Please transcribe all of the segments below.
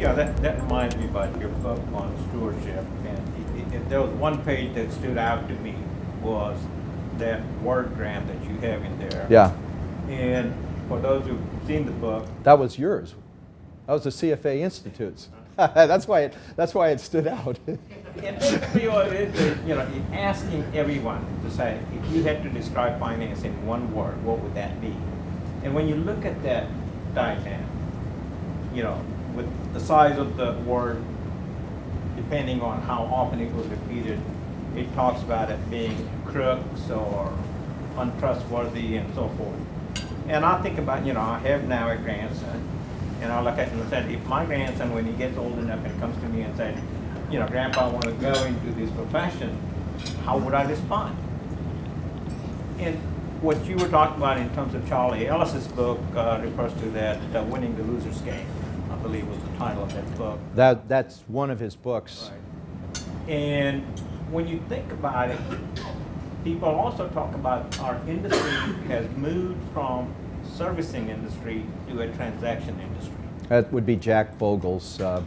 Yeah, that, that reminds me about your book on stewardship. And if there was one page that stood out to me was that word grant that you have in there. Yeah. And for those who've seen the book. That was yours. That was the CFA Institute's. that's why it that's why it stood out. and basically what it is, you know, asking everyone to say, if you had to describe finance in one word, what would that be? And when you look at that diagram, you know, with the size of the word, depending on how often it was repeated, it talks about it being crooks or untrustworthy and so forth. And I think about, you know, I have now a grandson, and I look at him and said, if my grandson, when he gets old enough and comes to me and said, you know, Grandpa, I want to go into this profession, how would I respond? And what you were talking about in terms of Charlie Ellis's book uh, refers to that uh, winning the loser's game. Believe was the title of that book. That that's one of his books. Right. And when you think about it, people also talk about our industry has moved from servicing industry to a transaction industry. That would be Jack Bogle's. Uh,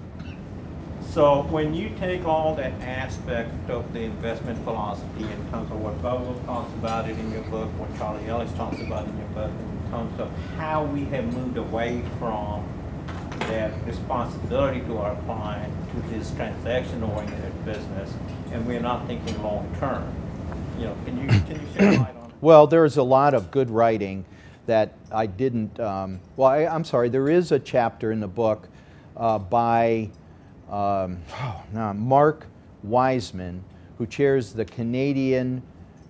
so when you take all that aspect of the investment philosophy in terms of what Bogle talks about it in your book, what Charlie Ellis talks about in your book, in terms of how we have moved away from that responsibility to our client to this transaction-oriented business, and we're not thinking long-term. You know, can you can you shed light on? Well, there's a lot of good writing that I didn't. Um, well, I, am sorry. There is a chapter in the book uh, by um, oh, no, Mark Wiseman, who chairs the Canadian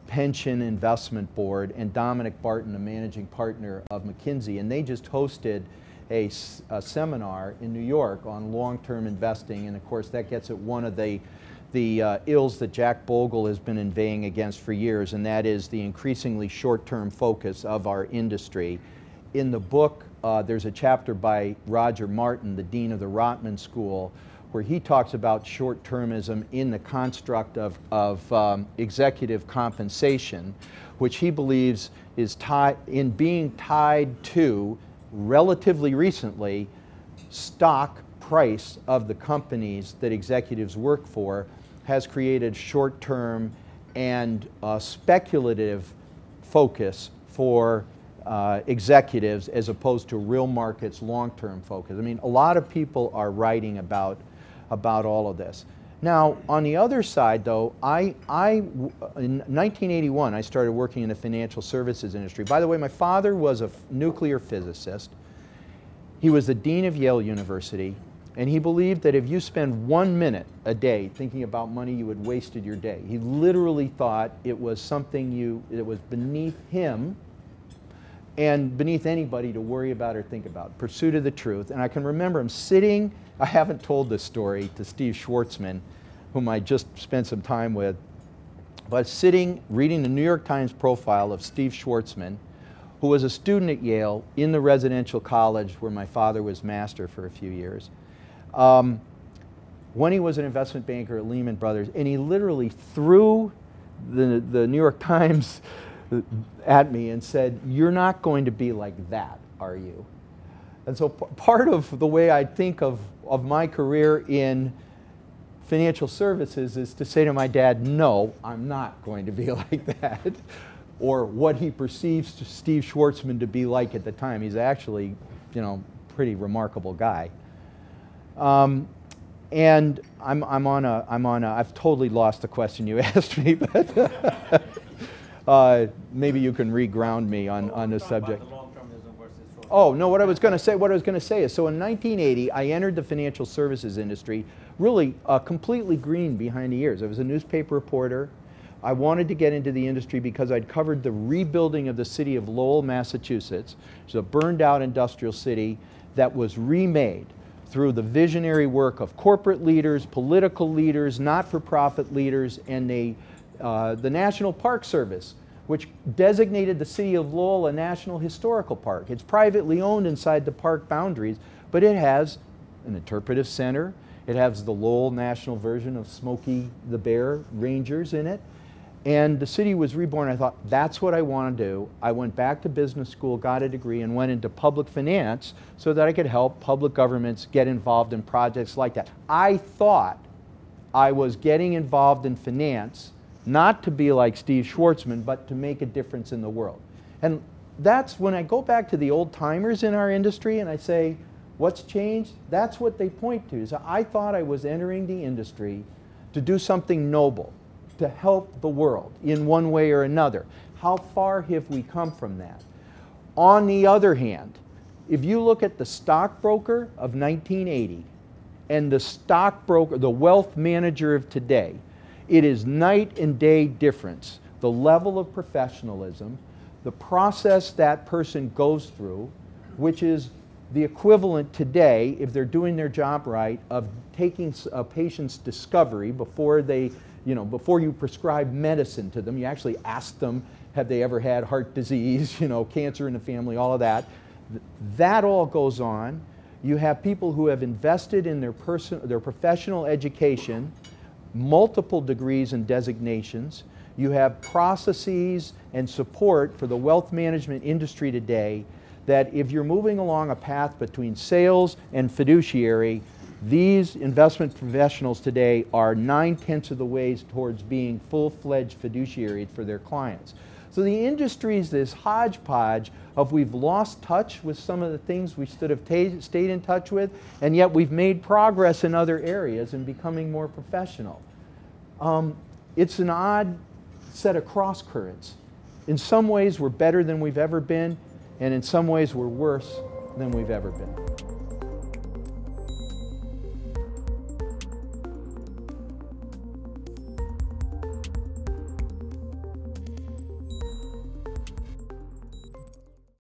Pension Investment Board, and Dominic Barton, a managing partner of McKinsey, and they just hosted a, a seminar in New York on long-term investing, and of course that gets at one of the the uh, ills that Jack Bogle has been inveighing against for years, and that is the increasingly short-term focus of our industry. In the book, uh, there's a chapter by Roger Martin, the dean of the Rotman School, where he talks about short-termism in the construct of, of um, executive compensation, which he believes is tied in being tied to relatively recently stock price of the companies that executives work for has created short-term and uh, speculative focus for uh, executives as opposed to real markets long-term focus. I mean, a lot of people are writing about, about all of this. Now, on the other side, though, I, I, in 1981, I started working in the financial services industry. By the way, my father was a nuclear physicist. He was the dean of Yale University. And he believed that if you spend one minute a day thinking about money, you had wasted your day. He literally thought it was something you, it was beneath him and beneath anybody to worry about or think about. Pursuit of the truth. And I can remember him sitting, I haven't told this story to Steve Schwarzman, whom I just spent some time with, but sitting reading the New York Times profile of Steve Schwarzman, who was a student at Yale in the residential college where my father was master for a few years. Um, when he was an investment banker at Lehman Brothers, and he literally threw the, the New York Times at me and said, You're not going to be like that, are you? And so part of the way I think of, of my career in financial services is to say to my dad, No, I'm not going to be like that. or what he perceives Steve Schwarzman to be like at the time. He's actually, you know, pretty remarkable guy. Um, and I'm, I'm on a, I'm on a, I've totally lost the question you asked me, but uh, maybe you can reground me on, on this subject. Oh, no, what I was going to say, what I was going to say is, so in 1980, I entered the financial services industry really uh, completely green behind the ears. I was a newspaper reporter. I wanted to get into the industry because I'd covered the rebuilding of the city of Lowell, Massachusetts. It's a burned out industrial city that was remade through the visionary work of corporate leaders, political leaders, not-for-profit leaders, and they, uh, the National Park Service, which designated the city of Lowell a National Historical Park. It's privately owned inside the park boundaries, but it has an interpretive center. It has the Lowell National version of Smokey the Bear Rangers in it. And the city was reborn. I thought, that's what I want to do. I went back to business school, got a degree, and went into public finance so that I could help public governments get involved in projects like that. I thought I was getting involved in finance not to be like Steve Schwarzman, but to make a difference in the world. And that's when I go back to the old timers in our industry and I say, what's changed? That's what they point to. So I thought I was entering the industry to do something noble to help the world in one way or another. How far have we come from that? On the other hand, if you look at the stockbroker of 1980 and the stockbroker, the wealth manager of today, it is night and day difference. The level of professionalism, the process that person goes through, which is the equivalent today, if they're doing their job right, of taking a patient's discovery before they you know, before you prescribe medicine to them, you actually ask them, have they ever had heart disease, you know, cancer in the family, all of that. That all goes on. You have people who have invested in their, person, their professional education, multiple degrees and designations. You have processes and support for the wealth management industry today that if you're moving along a path between sales and fiduciary, these investment professionals today are nine tenths of the ways towards being full fledged fiduciaries for their clients. So the industry is this hodgepodge of we've lost touch with some of the things we should have stayed in touch with, and yet we've made progress in other areas in becoming more professional. Um, it's an odd set of cross currents. In some ways, we're better than we've ever been, and in some ways, we're worse than we've ever been.